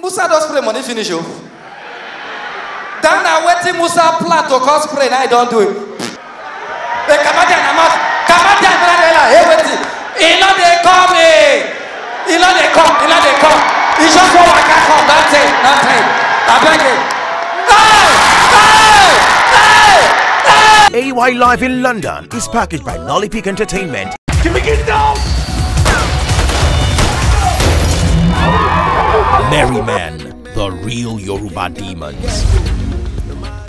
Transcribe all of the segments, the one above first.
musa don spray money finish o that na wetin musa plan to come spray na he don do it. Hey kamadi na mouth kamadi na brother hey wetin? E no dey come eh. E no dey come e no dey come. E just wan waka come that thing that thing. Abeg eh. Hey hey hey hey. AY Live in London is packaged by Nolly Peak Entertainment. Can we get down? Merry Men, the real Yoruba demons.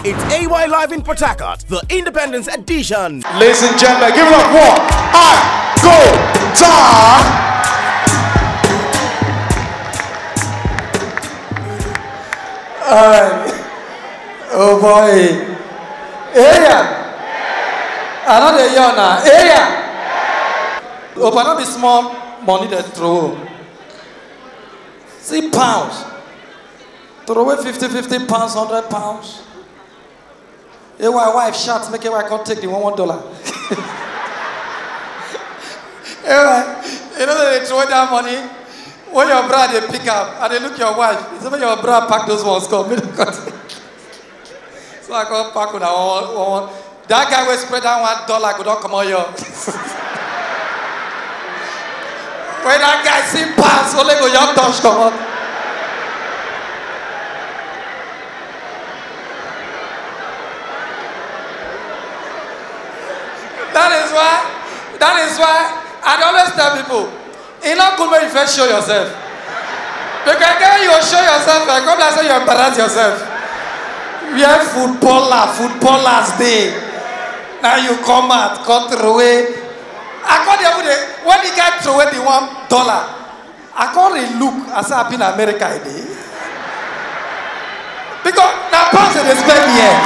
It's AY Live in Port Harcourt, the Independence Edition. Ladies and gentlemen, give it up one. I go down. oh boy area i no dey hear una area oh but no be small money dem throw see pounds. Throw away fifty fifty pounds hundred pounds. Ay wife shout make ay come take the one one dollar. Ay you know they throw that money? When your bra dey pick am and dey look your wife you say make your bra pack those ones come come so i come pack with una one one one. That guy wey spread that one dollar go don comot your when that guy see pass only go just touch comot. that is why that is why i always tell people e no good make you first show yourself. Because then you show yourself like come like say you embarrass yourself. Where footballer footballers dey? Na you come out come throway According when the guy throw away the one dollar, according look as I been America today. Because now pass it spend here.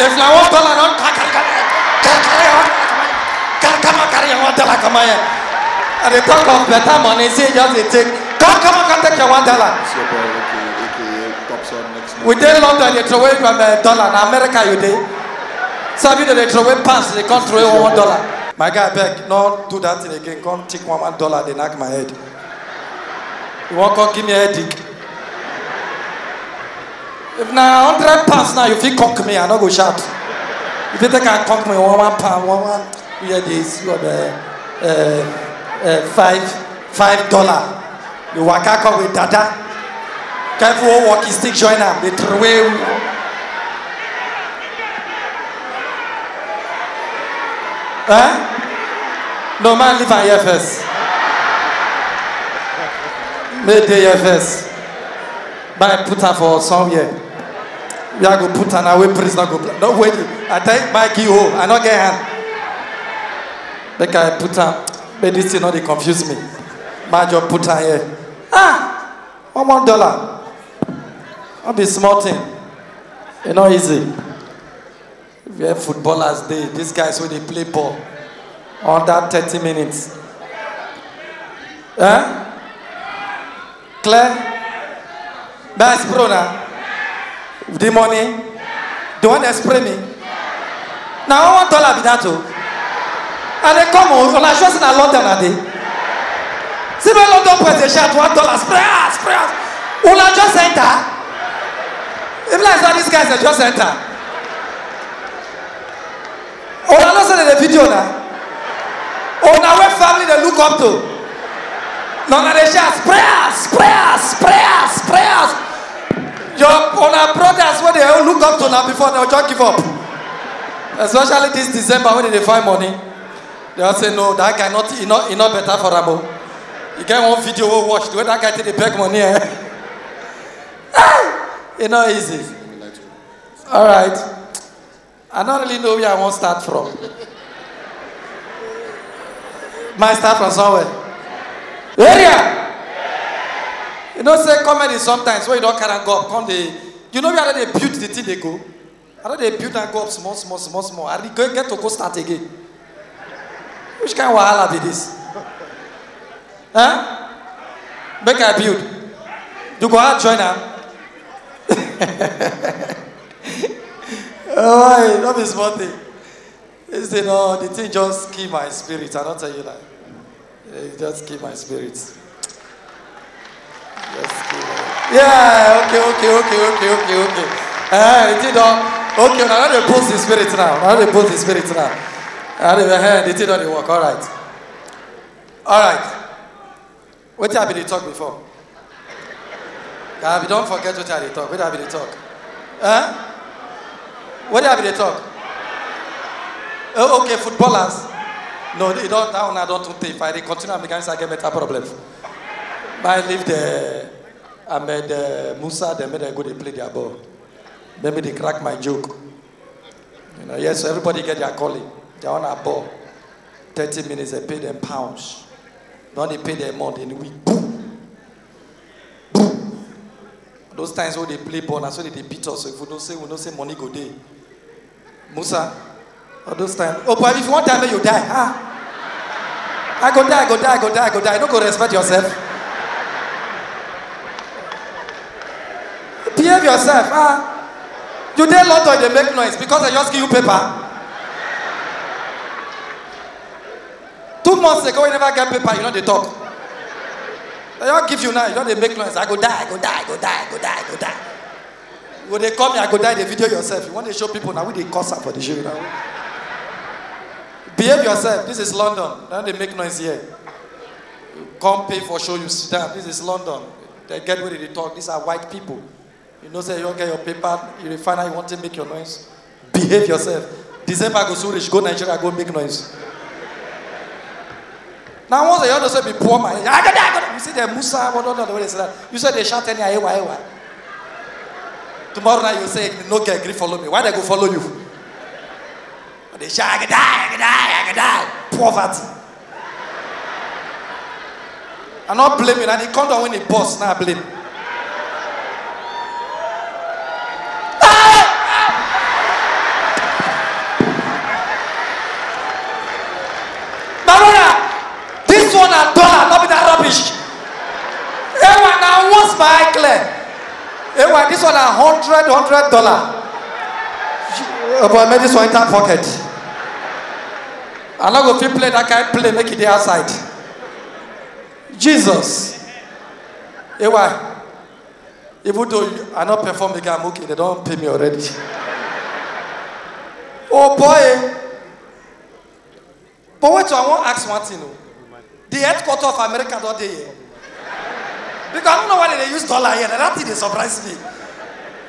If now one dollar don't carry one dollar come here. And they talk of better money, say just they take. Come come and take your one dollar we dey london dey throway from uh, dollar. Na america you dey sabi dey dey throway pounds dey come throway one one dollar. My guy abeg no do that thing again. Come take one one dollar dey knack my head. You wan come give me headache? If na hundred pounds now you fit conk me. I no go shout. You fit take am conk me one one pound one one here dey see what uh, uh, uh, five five dollar. You waka come with dada Kevin will walk his stick, join up. They throw away. Huh? No man live on your face. Make the your face. Buy put her for somewhere. We are going to put her now. We prisoner go. No way. I take my key home. I not get hand. Because I put her. Make this thing not confuse me. Man just put her here. Ah! One one dollar no be small thing e easy. Where footballers dey these guys wey dey play ball under thirty minutes. Eh? Clear? Buy spray na. The money? The one dey spray me? Na one dollar be that o i dey come o una sure say na london i dey. See when london boys dey shout one dollar spray ah spray ah just be like say these guys dey just enter. Una know say dey video na una wey family dey look up to. Na una dey shout spray ah spray ah your una brothers wey dey look up to na before dem just give up. Especially this december dem dey find money. They all say no that guy not e no e no better for am e get one video wey watch the way that guy take dey beg money eh e no easy. Alright i no really know where i wan start from. Might start from somewhere. Area. You know say comedy sometimes when you don carry go up come dey you know where i dey build the thing dey go? I don dey build am go up small small small. Small i go get to go start again? Which kind wahala be this? Huh? Make i build. You go add join am oh no be small thing He said, no, the thing just kill my spirit. I don't tell you that. It just kill my spirit. Just kill my... Yeah, okay, okay, okay, okay, okay, okay. Uh, the thing don't... Okay, now they post the spirit now. Now they post the spirit now. Now they, uh, the thing don't work. All right. All right. What have been talk before? I don't forget what I talk. What have been talk? Huh? What have been talk? Oh, okay, footballers. No, they don't. That one I don't think. If I continue, I'm beginning to get better problems. But I leave the Ahmed uh, Musa. Them make them go. They play their ball. Maybe they crack my joke. You know, yes. So everybody get their calling. They on a ball. Thirty minutes. They pay them pounds. Don't they pay them month in the week? Boom. Those times when they play ball, and so they, they beat us. So if we don't say, we don't say money go day. Musa, all those times. Oh, boy, if you want time, you die. Ah. I go die, I go die, I go die, I go die. Don't go respect yourself. Behave yourself. Ah. You dey London, they make noise because I just give you paper. Two months ago, you never get paper, you know they talk. They don't give you now, you know they make noise. I go die, I go die, I go die, I go die, I go die. When they come here, I go die, they video yourself. You want to show people now, we they cuss up for the show. Know? Behave yourself. This is London. Now they make noise here. Come pay for show, you sit down. This is London. They get ready to talk. These are white people. You know, say you don't get your paper, you find out you want to make your noise. Behave yourself. December go so rich, go Nigeria, go make noise. Now once they also say be poor man, you see the Musa, what not the way they say that. You say they shout any ayewa ayewa. Tomorrow night you say no get agree follow me. Why they go follow you? They shout, I can die, I can die, I can die. Poverty. I'm not blaming, and he come down when he boss, now I blame. Ewa, this one a hundred, hundred dollar. Boy, make this one enter pocket. I'm not going to play that kind play, make it the outside. Jesus. Ewa, even though I not perform the game, okay, they don't pay me already. Oh boy. But wait, I want ask one thing. oh. The headquarters of America don't they here? Because I don't know why they use dollar here. That thing they surprise me.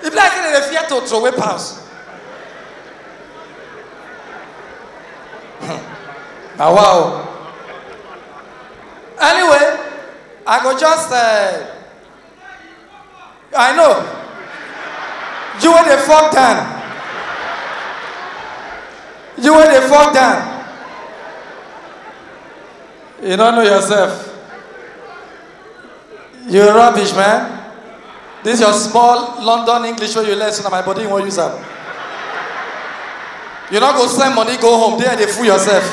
If like they fear to throw away pounds. Now wow. Anyway, I go just uh, I know. You were the fuck down. You were the fuck down. You don't know yourself. You're rubbish, man. This is your small London English where you lesson and my body won't use them. You not go send money, go home. There they fool yourself.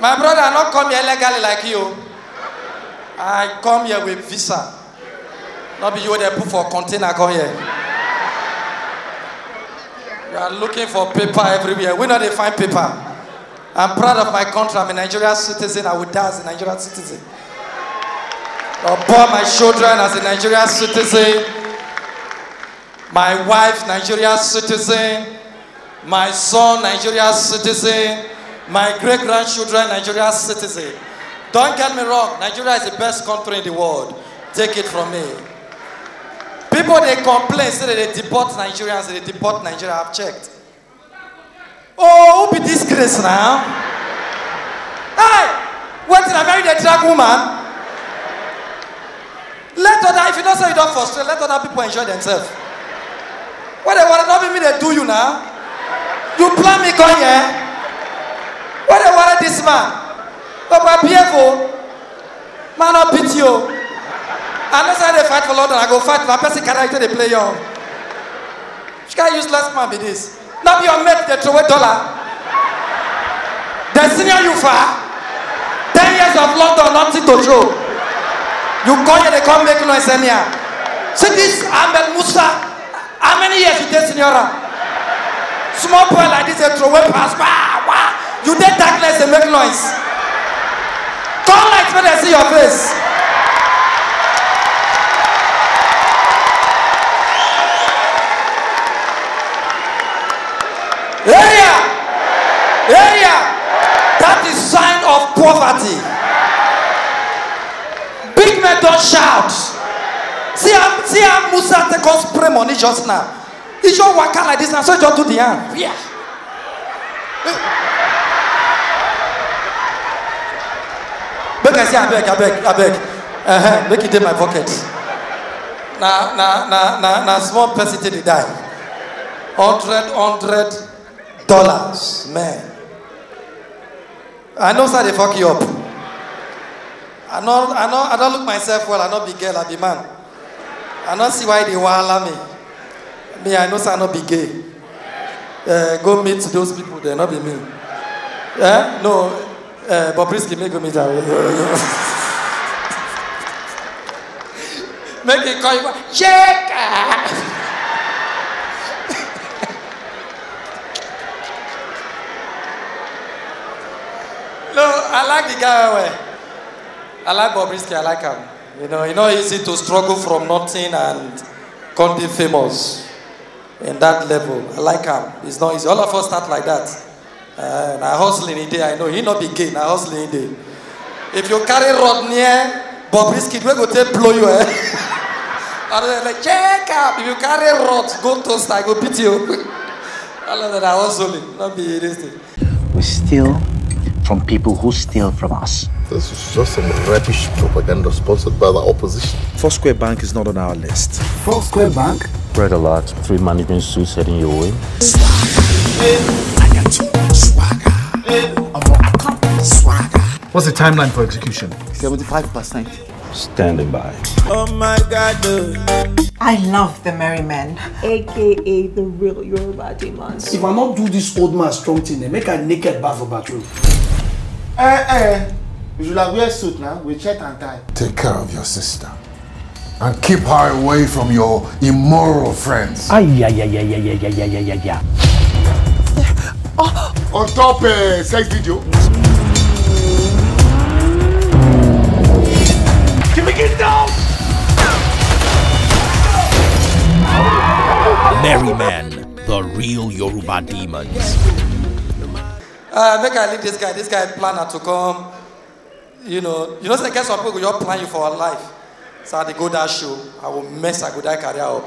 My brother, I not come here legally like you. I come here with visa. Not be you they put for container come here. You are looking for paper everywhere. We know they find paper. I'm proud of my country. I'm a Nigerian citizen. I will die as a Nigerian citizen. I'll bore my children as a Nigerian citizen. My wife, Nigerian citizen. My son, Nigerian citizen. My great grandchildren, Nigerian citizen. Don't get me wrong. Nigeria is the best country in the world. Take it from me. People they complain, say that they deport Nigerians, they deport Nigeria. I've checked. Oh, who be disgrace now? Hey, wait till I marry the drag woman. Let other, if you don't say you don't frustrate, let other people enjoy themselves. What they want to not be me, they do you now. You plan me come here. What they want this man? But my BFO, man, not beat you. I know say they fight for London. I go fight. My person character they play. Which kind of useless man be this? Not be your mate. They throw a dollar. They senior you far. Ten years of London, nothing to show. You come here, they come make noise anyhow. See this Ahmed Musa. How many years you did Signora? Small boy like this, they throw away pass. Wow, wow. You did darkness, they make noise. Come light when they see your face. Area! Area! That is sign of poverty. Big men don't shout. See how, see how Musa take us spray money just now. He just out like this now, so he just do the hand. Yeah. Make I say abeg, abeg, abeg. Uh-huh. Make it in my pocket. Na na na na na small person take dey die. Hundred hundred dollars, man. I know sir they fuck you up. I know I know I don't look myself well, I not be girl, I be man. I not see why they wahala me. Me, I know sir I not be gay. Uh, go meet those people, they not be me. Eh? No, uh, Bobrisky, make go meet her. make it call you, check! like the guy well. I like Bobrisky, I like him. You know, it's not easy to struggle from nothing and come be famous in that level. I like him. It's not easy. All of us start like that. Uh, na hustling in I know. He not be gay, na hustling in. If you carry rod near Bobrisky, we go take blow you. Eh? and they're like, check out. If you carry rod, go toast, I go beat you. All of that are hustling, not be thing. We steal from people who steal from us. This is just some rubbish propaganda sponsored by the opposition. Foursquare Bank is not on our list. Foursquare Bank? Red alert, three management suits heading your way. Swagger. I get swagger. Swagger. What's the timeline for execution? 75%. Standing by. Oh my god, dude. I love the merry men, aka the real Yoruba demons. If I not do this old man strong thing, they make a naked bath for bathroom. Eh, eh. You should have wear suit now with shirt and tie. Take care of your sister. And keep her away from your immoral friends. Ay, ay, ay, ay, ay, ay, ay, ay, ay, ay. On top uh, sex video. Can we get down? Merry Men, the real Yoruba demons. Uh, make I leave this guy. This guy planner to come. You know, you know, say get some people just plan you for life. So they go that show, I will mess I go that career up.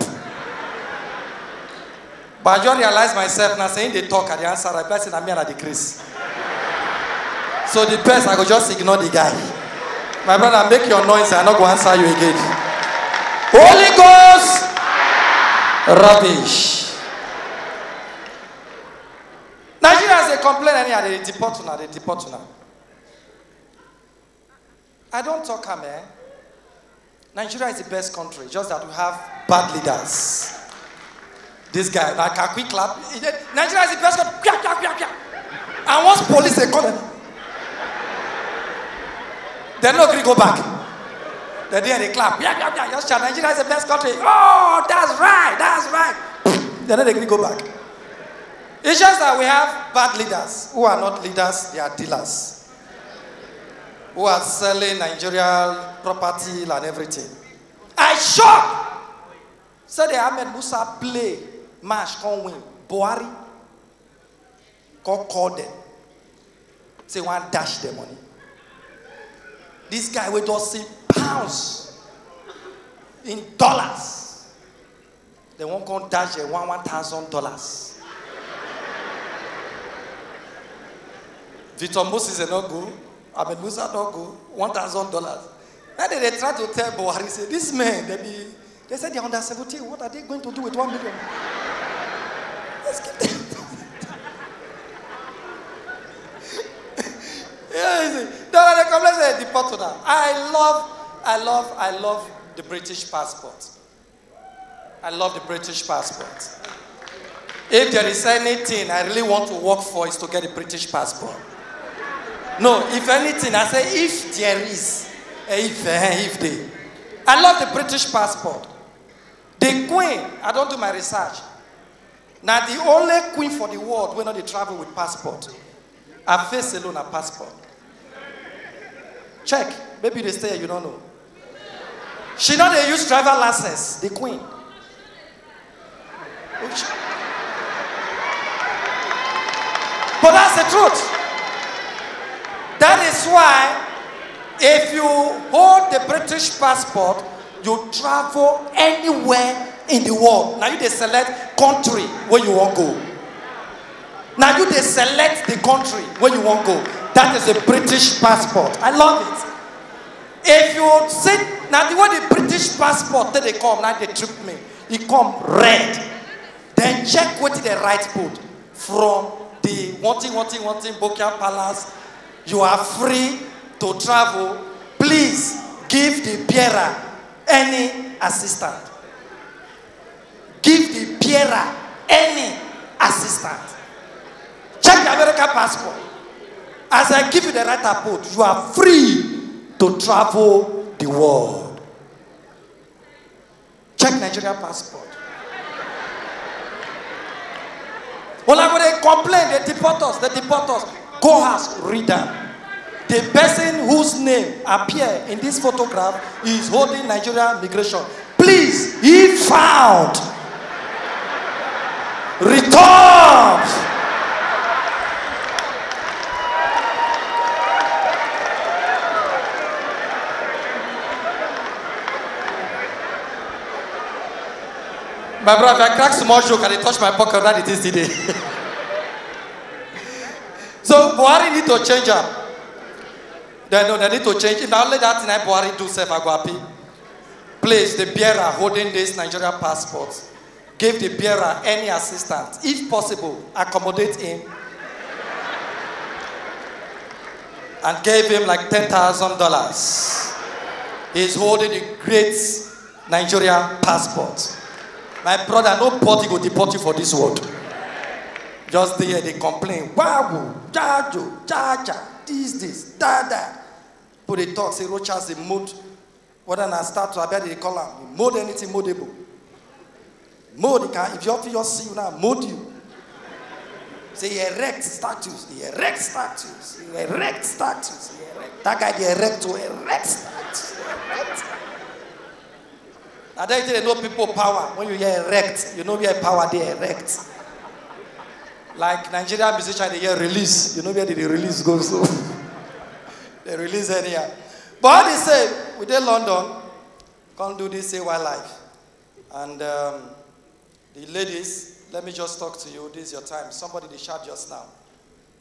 But I just realize myself now saying they talk at the answer, I bless it and me and I decrease. So the best I go just ignore the guy. My brother, make your noise, I'm not going to answer you again. Holy Ghost! Rubbish. Nigerians, they complain anyhow, they deport now, they deport now. I don't talk, man. Eh? Nigeria is the best country, just that we have bad leaders. This guy, like a quick clap. Nigeria is the best country. Pia, pia, pia, pia. And once police they call them, they no agree go back. They there they clap. Pia. Just shout, Nigeria is the best country. Oh, that's right, that's right. They're not going to go back. It's just that we have bad leaders who are not leaders, they are dealers who are selling Nigerian property and everything. I shocked. Said the Ahmed Musa play match can win. Buhari can call them. Say one dash the money. This guy will just see pounds in dollars. They won't come dash the one one thousand dollars. Victor Moses good. Ahmed Musa don't go, one thousand dollars. Then they, they try to tell Buhari, say, this man, they be, they said they're under 17. What are they going to do with one million? Let's give them. yeah, come, let's deport. I love, I love, I love the British passport. I love the British passport. If there is anything I really want to work for is to get a British passport. No, if anything, I say if there is, if, eh, if they. I love the British passport. The queen, I don't do my research. Now the only queen for the world when they travel with passport. Her face alone a passport. Check. Maybe they stay you don't know. She know they use driver license, the queen. But that's the truth. That is why if you hold the British passport, you travel anywhere in the world. Now you they select country where you want to go. Now you they select the country where you want to go. That is a British passport. I love it. If you sit now the way the British passport that they come, now they trip me. It come red. Then check what the right put from the wanting, wanting, wanting Buckingham Palace. You are free to travel. Please give the bearer any assistant. Give the bearer any assistant. Check the American passport. As I give you the right put, you are free to travel the world. Check Nigerian passport. Well, going to complain. They deport us. They deport us. Go ask, read them. The person whose name appear in this photograph is holding Nigerian migration. Please, he found. Return. My brother, I crack small joke and they touch my pocket that it is today. so Buhari need to change up. They know they need to change. If I only that I Buhari do self, I go happy. Please, the bearer holding this Nigerian passport, give the bearer any assistance. If possible, accommodate him. and gave him like $10,000. He's holding a great Nigerian passport. My brother, nobody will deport you for this world. Just there, they complain. Wow, Jajo, Jaja, this, this, da, da. But they talk, say, Rochas, the mood. What an start to, I bet they call him. Mode anything modeable. Mode, can, if you have to see you now, mode you. Say, erect status, erect status, erect status. Erect. That guy, erect to erect status. Erect. I don't think they know people power. When you hear erect, you know where power they erect. Like Nigerian musician, they hear release. You know where the release goes. So they release anyhow. But they say, we did London, can't do this say wildlife. And um, the ladies, let me just talk to you. This is your time. Somebody they shout just now.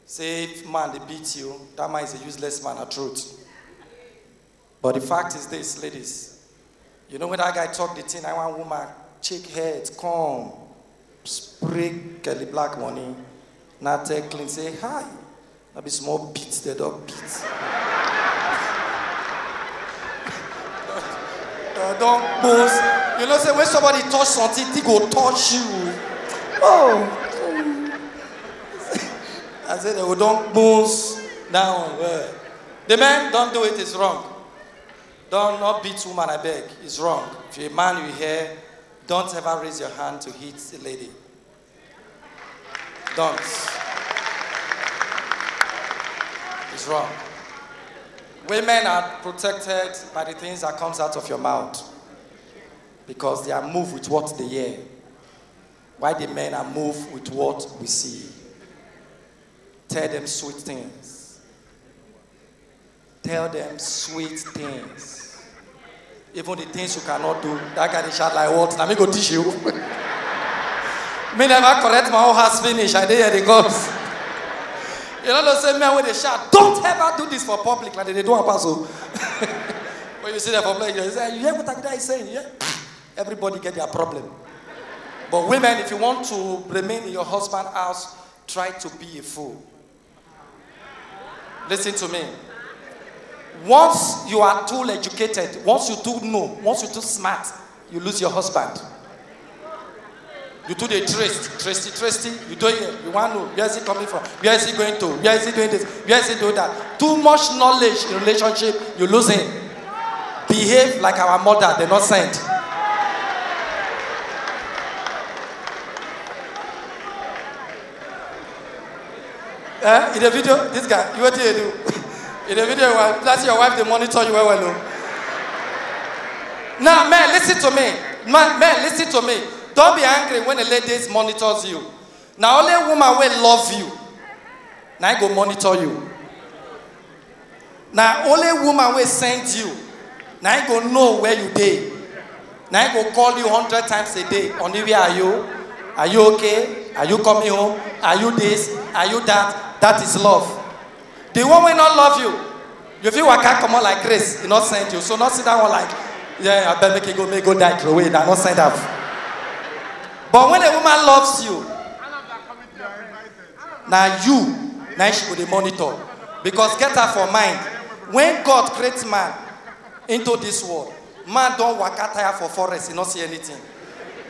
Say, man, they beat you, that man is a useless man, a truth. But the fact is this, ladies, you know when that guy talk the thing, I want woman, check head, come, spray Kelly Black money, not take clean, say hi. That be small beats, they don't beat. Don't, boast. You know, say when somebody touch something, he go touch you. Oh. I said, they don't boast down. The man don't do it, it's wrong. Don't not beat woman, I beg. It's wrong. If you're a man, you hear, don't ever raise your hand to hit a lady. Don't. It's wrong. Women are protected by the things that comes out of your mouth because they are moved with what they hear. Why the men are moved with what we see. Tell them sweet things. Tell them sweet things. Even the things you cannot do, that guy they shout like what? Let me go teach you. me never correct my own house finish. I did hear the gods. You know, the same man when they shout, don't ever do this for public like they do on Paso. when you see them for public, you say, you hear what that guy is saying? Yeah? Everybody get their problem. But women, if you want to remain in your husband's house, try to be a fool. Listen to me. Once you are too educated, once you too know, once you too smart, you lose your husband. You do the trace, tracey, tracey, you do it, you want to know where is he coming from, where is he going to, where is he doing this, where is he doing that. Too much knowledge in relationship, you lose him. behave like our mother they're not send. Eh in the video this guy you wetin you do? In the video that's your wife dey monitor you well well now man, listen to me. Man men lis ten to me don be angry when a lady monitors you. Now only woman will love you. Now I go monitor you. Now only woman will send you. Now I go know where you dey. Now I go call you hundred times a day. Oni where are you? Are you okay? Are you coming home? Are you this? Are you that? That is love. The one wey no love you. You fit waka comot like grace e no send you. So not sit down like yeah abeg make e go make go die throway na no send am but when a woman loves you now you na she dey monitor. Because get her for mind when god creates man into this world man don waka tire for forest e no see anything.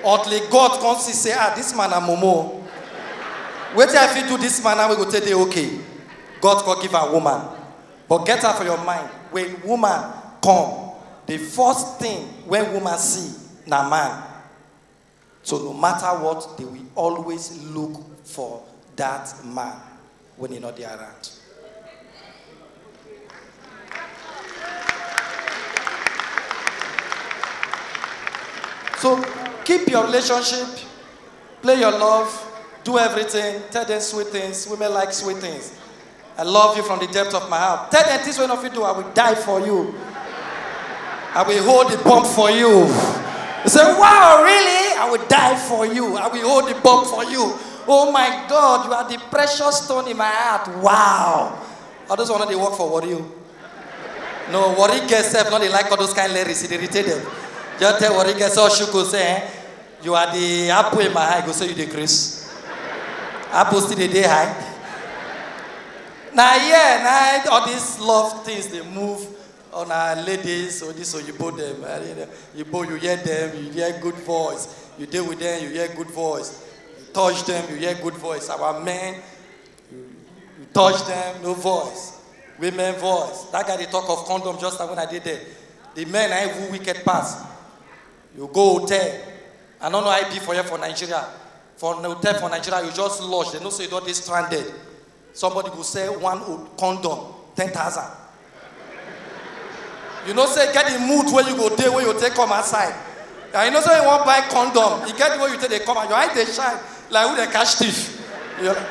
Until god come see say ah this man na momo. Wetin i fit do this man now wey go dey okay. God come give am woman. But get her for your mind when woman come the first thing when woman see na man so no matter what they will always look for that man when e no dey around. So keep your relationship, play your love, do everything, tell them sweet things. Women like sweet things. I love you from the depth of my heart. Tell them this one of you do, I will die for you. I will hold the bomb for you. You say, wow, really? I will die for you. I will hold the bomb for you. Oh my God, you are the precious stone in my heart. Wow. All those one they work for what you? No, what he gets not they like all those kind of lyrics, it irritate them. Just tell what he gets all shook say, eh? You are the apple in my eye, go say you the grace. Apple still the day high. Now, yeah, now all these love things they move on our ladies, or this, or you both them. You both, you hear them, you hear good voice. You deal with them, you hear good voice. You touch them, you hear good voice. Our men, you, touch them, no voice. Women voice. That guy they talk of condom just like when I did there. The men I even wicked pass. You go hotel. I don't know I be for you for Nigeria. For hotel for Nigeria, you just lodge. They know say you don't stranded. Somebody will say one condom, ten thousand. You know say get the mood where you go there where you take come outside. You know say you want buy condom. You get the way you take they come out. Your eye they shine like who they catch thief. You know?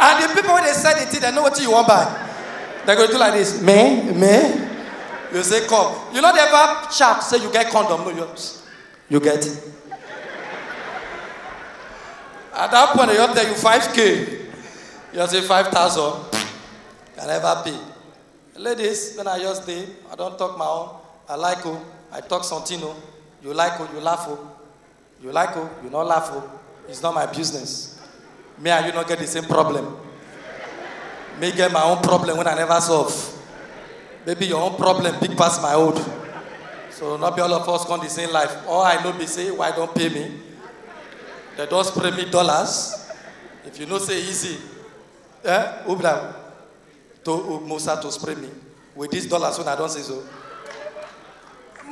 And the people when they sell the thing, they know what you want buy. They go do like this. Me, me. You say come. You know they ever shout, say you get condom. No, you, you get it. At that point, they tell you 5K. You say 5,000. Can never pay. Ladies, when I just did, I don't talk my own. I like you. I talk something. You like you, you laugh. oh. You like you, you not laugh. oh. It's not my business. Me and you not get the same problem. Me get my own problem when I never solve. Maybe your own problem big past my own. So not be all of us come the same life. All I know be say, why don't pay me? They don't spray me dollars. If you know say easy, eh? Who? To Musa to spray me with these dollars when I don't say so.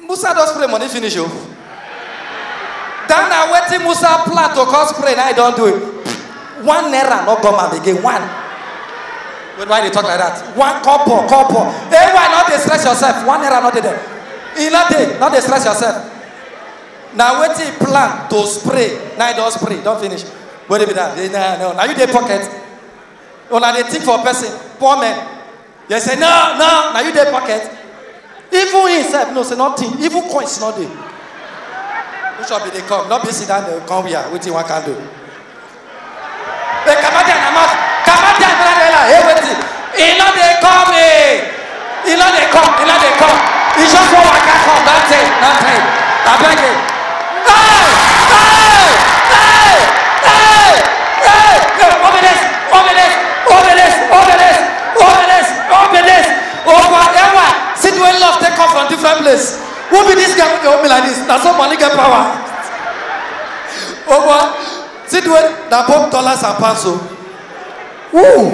Musa don't spray money finish you. Then I waiting Musa plan to cause spray now I don't do it. One naira not come again one. Wait, why they talk like that? One couple, couple. Hey, why not they stress yourself? One naira not there. In not day, not they stress yourself. Wait till plan to spray. Now don't spray, don't finish. What be that? No, no. Now you dey pocket. Oh, now they think for a person, poor men they say no no now you dead pocket even himself know say nothing even coins no Who shall be the come Not be sit down dey come here wetin one can do dey comot dem na mouth comot dem brother bella hey wetin e no dey come eh e no dey come e no dey come e just wan waka come dat day dat time abeg eh hey hey hey hey hey hey obedece obedece obedece. This! Open this! Oh, the way love take off from different place. Who be this guy with the like this? Now some money get power. Oh, what? See the way that both dollars and so. Woo!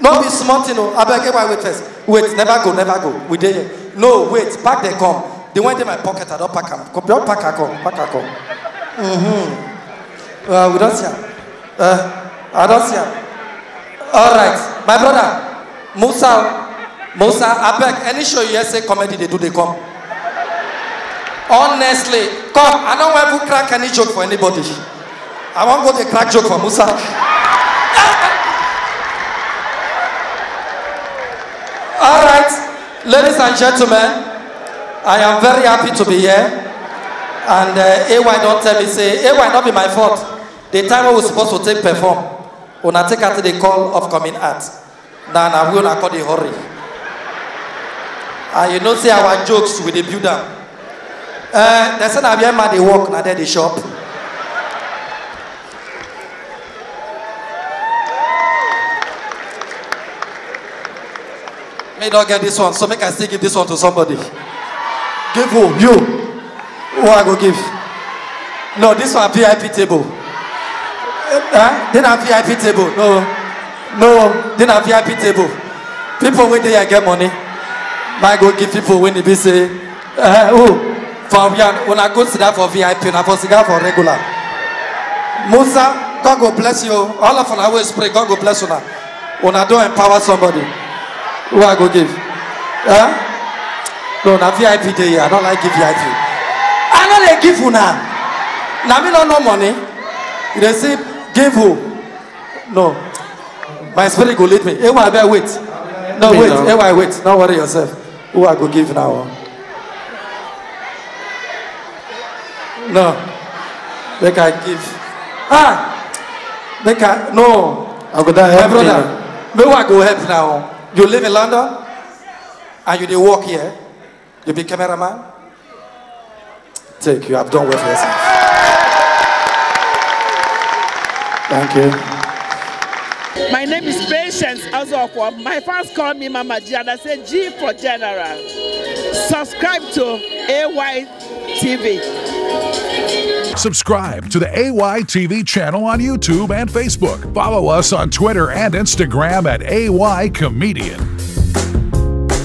No be small thing o. Abeg, wait, wait first. Wait, never go, never go. We dey here. No, wait, pack the come. The one in my pocket, I don't pack am. Don't pack her come, pack her come. Mm-hmm. Uh, we don't see am. Uh, I don't see am. All right, my brother, Musa, Musa, abeg, any show you say comedy dey do dey come. Honestly, come, I don't want to crack any joke for anybody. I wan go dey crack joke for Musa. All right, ladies and gentlemen, I am very happy to be here. And uh, AY don't tell me, say, AY not be my fault. The time we were supposed to take perform, I take out the call of coming out. Now, now we gonna the hurry. And you know, say our jokes with the build up. Uh, they say, now are they work, now they the shop. May not get this one, so make I still give this one to somebody. Give who? You. Who I go give? No, this one VIP table. Huh? A VIP table. No. No, a VIP table. People when they get money. Might go give people when they be say, uh, who? For when I go down for VIP, and I for cigar for regular. Musa, God go bless you. All of us always pray, God go bless you now. When I don't empower somebody, who I go give? Huh? No, na VIP dey here. I don't like VIP. I no dey give una. Na me no know money. You dey say give who? No. My spirit will lead me. Ewa abeg wait. No wait. Ewa wait. No worry yourself. Who I go give now? No. Make I give. Ah. Make I no. I go die My help brother. Make I go help now. You live in London and you dey work here. You be cameraman? Take, you I've done well for yourself. Thank you. My name is Patience Ozokwo. My fans call me Mama G and I say G for General. Subscribe to AY TV. Subscribe to the AY TV channel on YouTube and Facebook. Follow us on Twitter and Instagram at AY Comedian.